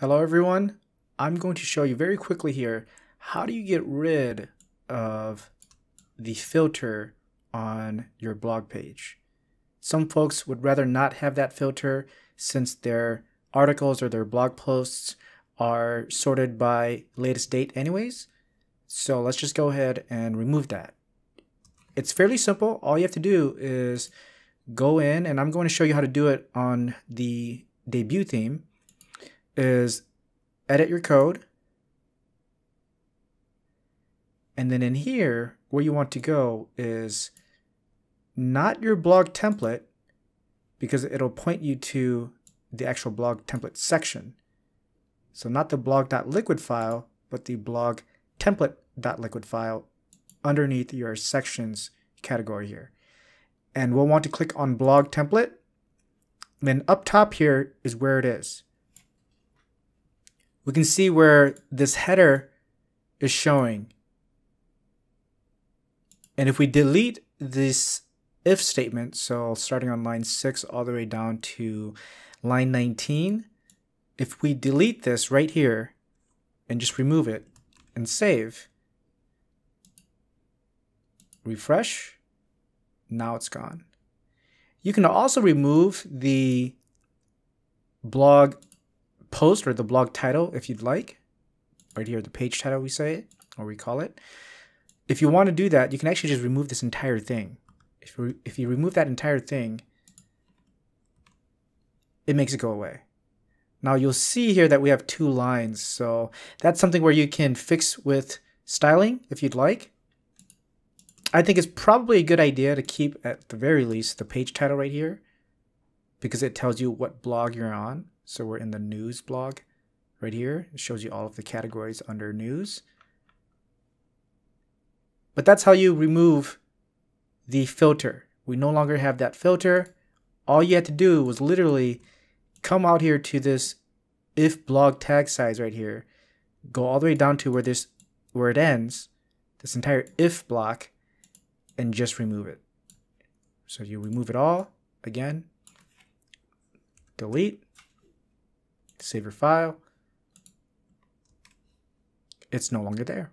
Hello everyone. I'm going to show you very quickly here how do you get rid of the filter on your blog page. Some folks would rather not have that filter since their articles or their blog posts are sorted by latest date anyways. So let's just go ahead and remove that. It's fairly simple. All you have to do is go in and I'm going to show you how to do it on the debut theme is edit your code. And then in here, where you want to go is not your blog template, because it'll point you to the actual blog template section. So not the blog.liquid file, but the blog template.liquid file underneath your sections category here. And we'll want to click on blog template. And then up top here is where it is we can see where this header is showing. And if we delete this if statement, so starting on line 6 all the way down to line 19, if we delete this right here and just remove it and save, refresh, now it's gone. You can also remove the blog post or the blog title if you'd like. Right here, the page title we say it, or we call it. If you want to do that, you can actually just remove this entire thing. If you, if you remove that entire thing, it makes it go away. Now you'll see here that we have two lines, so that's something where you can fix with styling if you'd like. I think it's probably a good idea to keep at the very least the page title right here because it tells you what blog you're on. So we're in the news blog right here. It shows you all of the categories under news. But that's how you remove the filter. We no longer have that filter. All you had to do was literally come out here to this if blog tag size right here. Go all the way down to where this where it ends, this entire if block, and just remove it. So you remove it all again, delete, save your file, it's no longer there.